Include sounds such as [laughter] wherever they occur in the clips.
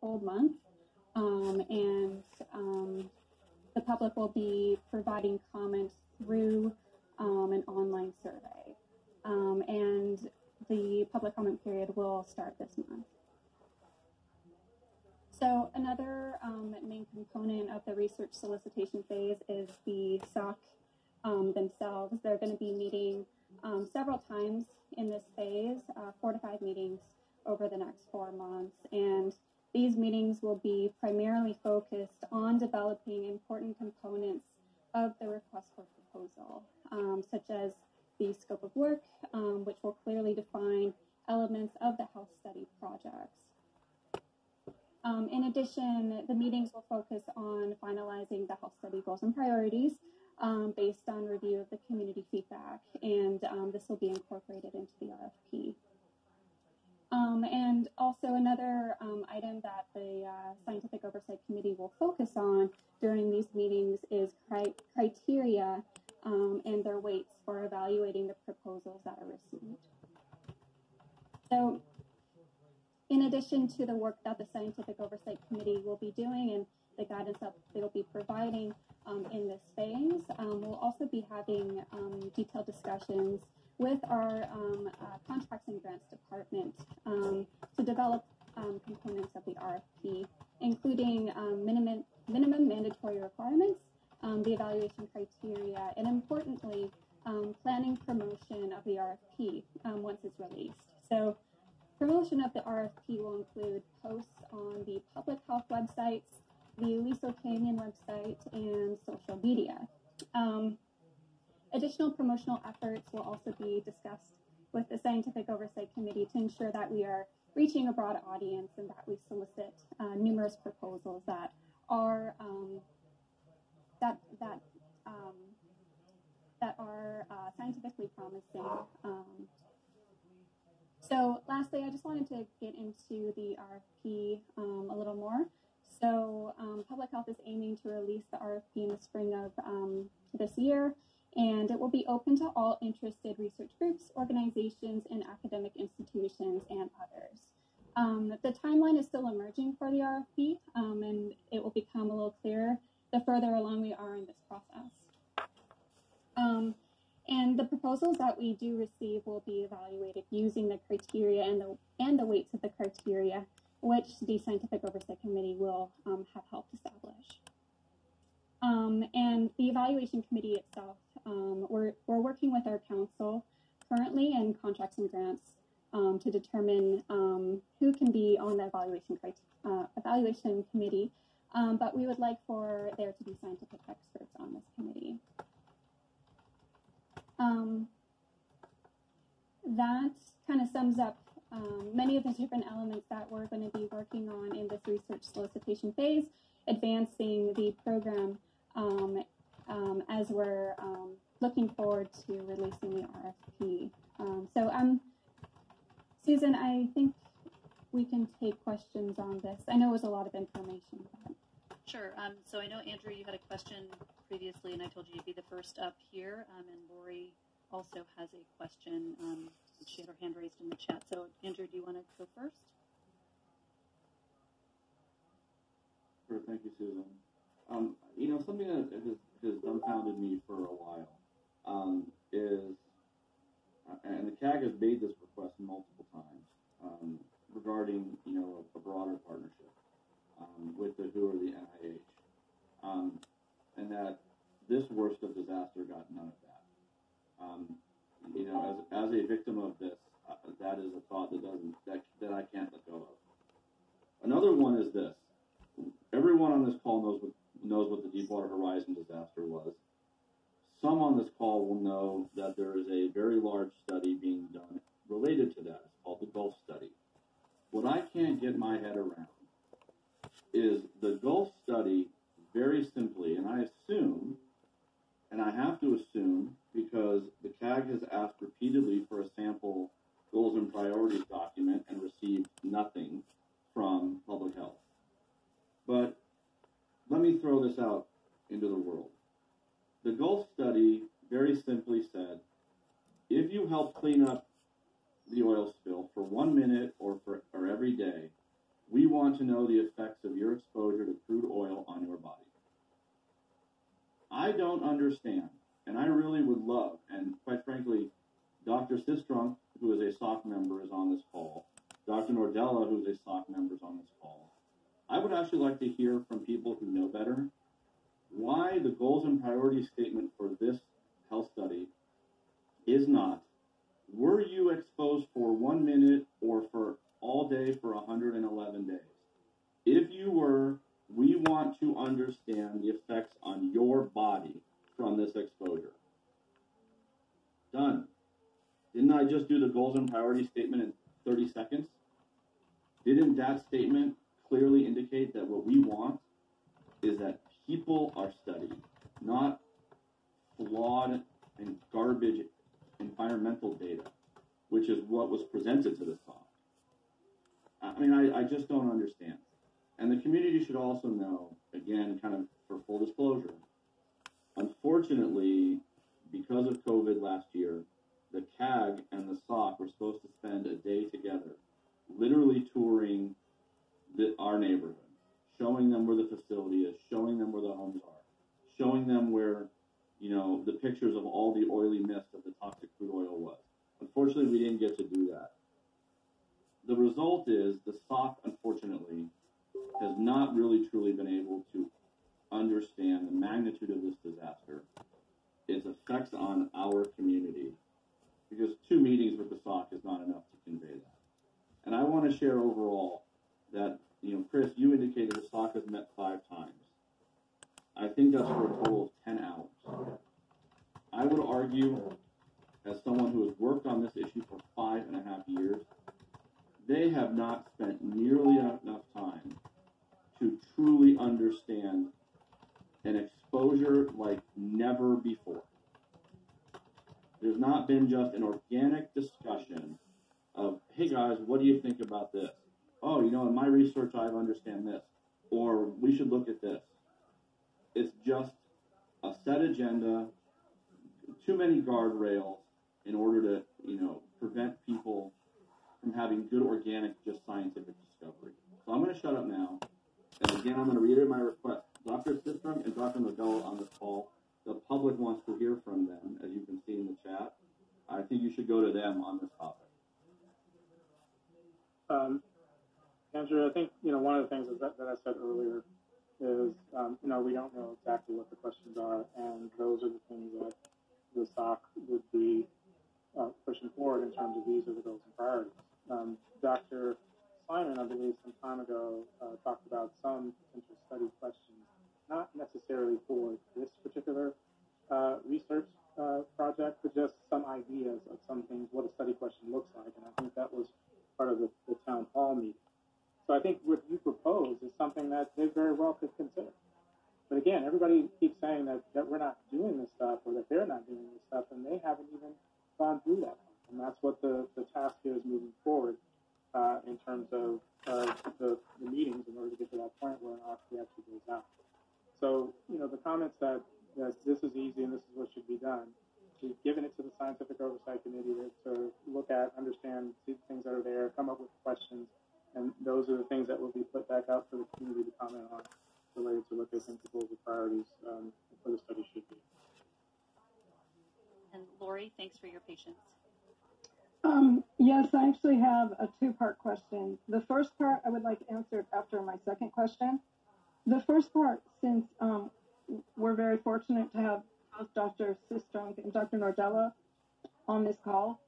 full month. Um, and um, the public will be providing comments through um, an online survey. Um, and the public comment period will start this month. So another um, main component of the research solicitation phase is the SOC um, themselves. They're going to be meeting several times in this phase, uh, four to five meetings over the next four months. And these meetings will be primarily focused on developing important components of the request for proposal, um, such as the scope of work, um, which will clearly define elements of the health study projects. Um, in addition, the meetings will focus on finalizing the health study goals and priorities um, based on review of the community feedback, and um, this will be incorporated into the RFP. Um, and also another um, item that the uh, Scientific Oversight Committee will focus on during these meetings is cri criteria um, and their weights for evaluating the proposals that are received. So in addition to the work that the Scientific Oversight Committee will be doing and the guidance that they'll be providing um, in this phase, um, we'll also be having um, detailed discussions with our um, uh, contracts and grants department um, to develop components of the RFP, including um, minimum, minimum mandatory requirements, um, the evaluation criteria, and importantly, um, planning promotion of the RFP once it's released. So promotion of the RFP will include posts on the public health websites, the Aliso Canyon website, and social media. Um, Additional promotional efforts will also be discussed with the Scientific Oversight Committee to ensure that we are reaching a broad audience and that we solicit uh, numerous proposals that are um, that that um, that are uh, scientifically promising. Um, so, lastly, I just wanted to get into the RFP um, a little more. So, um, Public Health is aiming to release the RFP in the spring of um, this year and it will be open to all interested research groups, organizations, and academic institutions and others. Um, the timeline is still emerging for the RFP, um, and it will become a little clearer the further along we are in this process. Um, and the proposals that we do receive will be evaluated using the criteria and the, and the weights of the criteria, which the Scientific Oversight Committee will um, have helped establish. Um, and the evaluation committee itself um, we're, we're working with our counsel currently in contracts and grants um, to determine um, who can be on the evaluation, uh, evaluation committee, um, but we would like for there to be scientific experts on this committee. Um, that kind of sums up um, many of the different elements that we're going to be working on in this research solicitation phase, advancing the program as we're looking forward to releasing the RFP. Um, so, um, Susan, I think we can take questions on this. I know it was a lot of information. But... Sure. Um, so I know, Andrew, you had a question previously, and I told you you'd be the first up here. Um, and Lori also has a question. she had her hand raised in the chat. So, Andrew, do you want to go first? Sure. Thank you, Susan. Um, you know, something that has, has dumbfounded me for a while um, is, and the CAG has made this request multiple times um, regarding, you know, a, a broader partnership um, with the WHO or the NIH, um, and that this worst of disaster got none of that. Um, you know, as, as a victim of this, uh, that is a thought that doesn't that, that I can't let go of. Another one is this: everyone on this call knows what knows what the Deepwater Horizon disaster was. Some on this call will know that there is a very large study being done related to that. It's called the Gulf Study. What I can't get my head around is the Gulf Study, very simply, and I assume, and I have to assume, because the CAG has asked repeatedly for a sample goals and priorities document and received nothing from public health. But let me throw this out into the world. The Gulf study very simply said if you help clean up the oil spill for one minute or for or every day, We want to know the effects of your exposure to crude oil on your body. I don't understand, and I really would love, and quite frankly, Dr. Sistrunk, who is a SOC member, is on this call. Dr. Nordella, who is a SOC member, is on this call. I would actually like to hear from people who know better why the goals and priorities statement for this health study is not were you exposed for one minute or for all day for 111 days? If you were, we want to understand the effects on your body from this exposure. Done. Didn't I just do the goals and priorities statement in 30 seconds? Didn't that statement clearly indicate that what we want is that people are studied, not flawed and garbage environmental data, which is what was presented to the SOC. I mean, I, I just don't understand. And the community should also know, again, kind of for full disclosure, unfortunately, because of COVID last year, the CAG and the SOC were supposed to spend a day together, literally touring the, our neighborhood, showing them where the facility is, showing them where the homes are, showing them where, you know, the pictures of all the oily mist of the toxic crude oil was. Unfortunately, we didn't get to do that. The result is the SOC, unfortunately, has not really truly been able to understand the magnitude of this disaster, its effects on our community, because two meetings with the SOC is not enough to convey that. And I want to share overall that, you know, Chris, you indicated the SOC has met five times. I think that's for a total of 10 hours. I would argue, as someone who has worked on this issue for five and a half years, they have not spent nearly enough time to truly understand an exposure like never before. There's not been just an organic discussion of, hey guys, what do you think about this? Oh, you know, in my research, I understand this. Or we should look at this. It's just a set agenda, too many guardrails in order to, you know, prevent people from having good organic, just scientific discovery. So I'm going to shut up now. And again, I'm going to reiterate my request. Dr. Sistrunk and Dr. Nordella on this call the public wants to hear from them, as you can see in the chat. I think you should go to them on this topic. Um, Andrew, I think you know one of the things that, that I said earlier is um, you know we don't know exactly what the questions are, and those are the things that the SOC would be uh, pushing forward in terms of these are the goals and priorities. Um, Dr. I believe, some time ago uh, talked about some potential study questions not necessarily for this particular uh, research uh, project, but just some ideas of some things, what a study question looks like. And I think that was part of the, the town hall meeting. So I think what you propose is something that they very well could consider. But again, everybody keeps saying that, that we're not doing this stuff or that they're not doing this stuff, and they haven't even gone through that. And that's what the, the task here is moving forward in terms of uh, the, the meetings in order to get to that point where an RFP actually goes out. So, you know, the comments that, that this is easy and this is what should be done, we've given it to the scientific oversight committee to, to look at, understand, see the things that are there, come up with questions, and those are the things that will be put back out for the community to comment on related to what they think the goals and priorities um, for the study should be. And Lori, thanks for your patience. Um, yes, I actually have a two-part question. The first part I would like answered after my second question. The first part, since um, we're very fortunate to have both Dr. Sistrunk and Dr. Nordella on this call,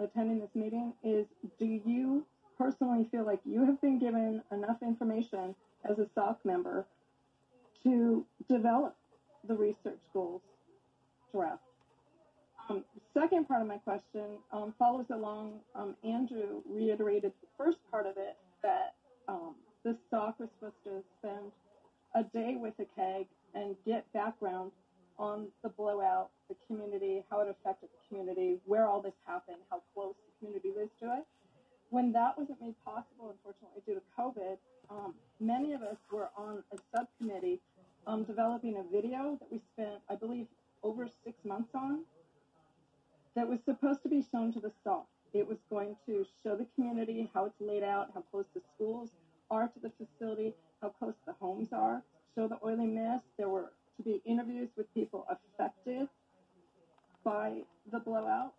attending this meeting, is do you personally feel like you have been given enough information as a SOC member to develop the research goals draft? Um, second part of my question um, follows along. Um, Andrew reiterated the first part of it that um, the SOC was supposed to spend a day with the CAG and get background on the blowout, the community, how it affected the community, where all this happened, how close the community lives to it. When that wasn't made possible, unfortunately, due to COVID, um, many of us were on a subcommittee um, developing a video that we spent, I believe, over six months on that was supposed to be shown to the staff. It was going to show the community how it's laid out, how close the schools are to the facility, how close the homes are, show the oily mess. There were to be interviews with people affected by the blowout,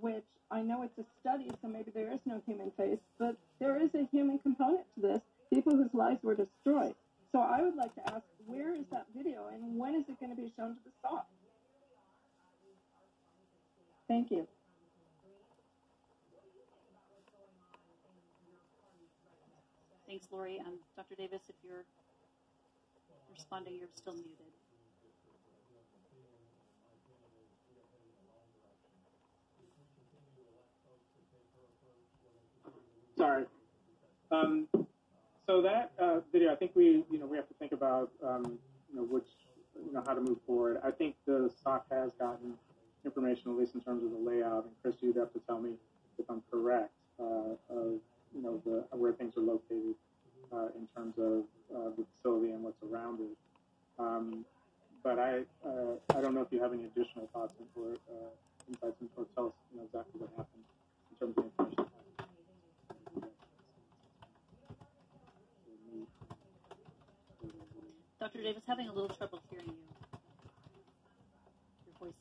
which I know it's a study, so maybe there is no human face, but there is a human component to this. People whose lives were destroyed. So I would like to ask, where is that video and when is it going to be shown to the SOC? Thank you. Thanks, Lori. Um, Dr. Davis, if you're responding, you're still muted. Sorry. Um, so that uh, video, I think we, you know, we have to think about, um, you know, which, you know, how to move forward. I think the SOC has gotten information, at least in terms of the layout. And Chris, you'd have to tell me if I'm correct, uh, of, you know, the where things are located uh, in terms of uh, the facility and what's around it. Um, but I, uh, I don't know if you have any additional thoughts or uh, insights or tell us, you know, exactly what happened in terms of information. Dr. Davis, having a little trouble hearing you.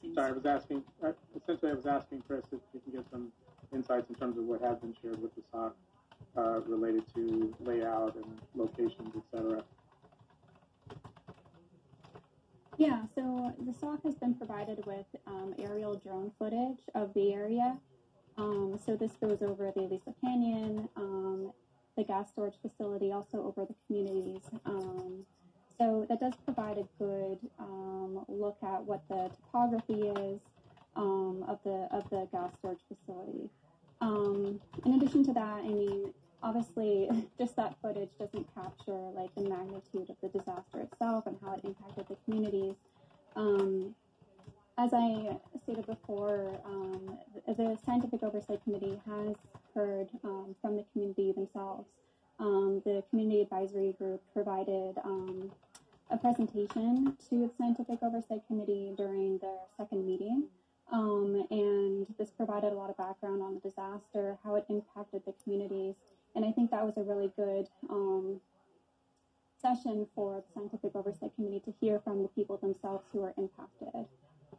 Seems. Sorry, I was asking, uh, essentially I was asking Chris if you can get some insights in terms of what has been shared with the SOC uh, related to layout and locations, et cetera. Yeah, so the SOC has been provided with um, aerial drone footage of the area. Um, so this goes over the Aliso Canyon, um, the gas storage facility, also over the communities. Um, so that does provide a good um, look at what the topography is um, of the of the gas storage facility. Um, in addition to that, I mean, obviously, [laughs] just that footage doesn't capture like the magnitude of the disaster itself and how it impacted the communities. Um, as I stated before, um, the, Scientific Oversight Committee has heard um, from the community themselves. Um, the Community Advisory Group provided um, a presentation to the Scientific Oversight Committee during their second meeting. Um, and this provided a lot of background on the disaster, how it impacted the communities. And I think that was a really good um, session for the Scientific Oversight Committee to hear from the people themselves who are impacted.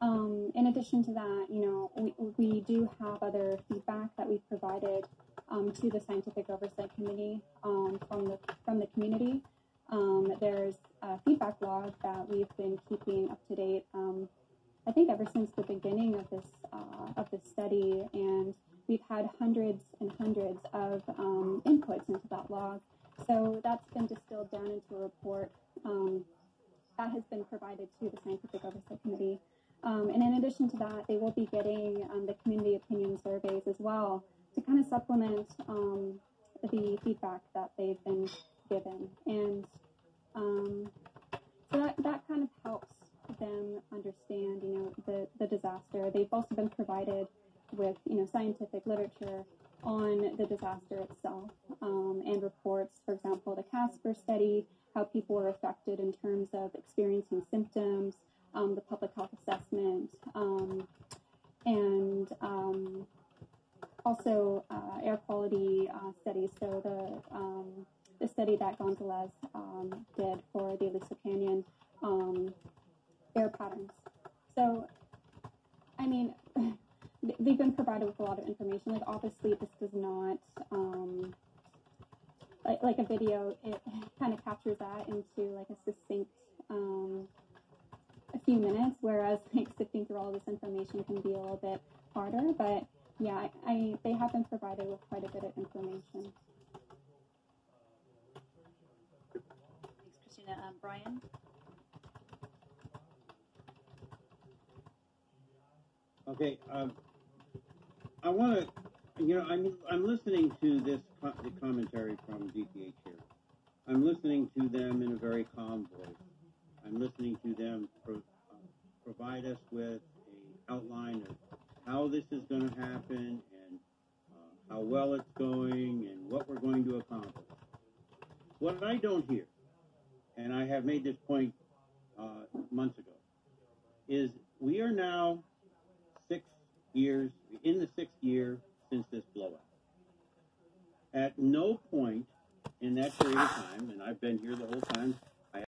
Um, in addition to that, you know, we, we do have other feedback that we've provided um, to the Scientific Oversight Committee um, from the from the community. Um, there's a feedback log that we've been keeping up to date. Um, I think ever since the beginning of this uh, of this study, and we've had hundreds and hundreds of um, inputs into that log. So that's been distilled down into a report that has been provided to the Scientific Oversight Committee. Um, and in addition to that, they will be getting um, the community opinion surveys as well to kind of supplement um, the feedback that they've been given. And um, so that, that kind of helps them understand, you know, the, the disaster. They've also been provided with, you know, scientific literature on the disaster itself um, and reports, for example, the Casper study, how people were affected in terms of experiencing symptoms, um, the public health assessment, um, and um, also uh, air quality uh, studies. So the um, the study that Gonzalez um, did for the Aliso Canyon air patterns. So, I mean, they've been provided with a lot of information. Like obviously, this does not like, like a video. It [laughs] kind of captures that into like a succinct a few minutes, whereas [laughs] like sifting through all this information can be a little bit harder. But yeah, I, I they have been provided with quite a bit of information. Thanks, Christina. Um, Brian? Okay, um, I want to, you know, I'm I'm listening to this co- the commentary from DPH here. I'm listening to them in a very calm voice. I'm listening to them pro, uh, provide us with a outline of how this is going to happen and uh, how well it's going and what we're going to accomplish. What I don't hear, and I have made this point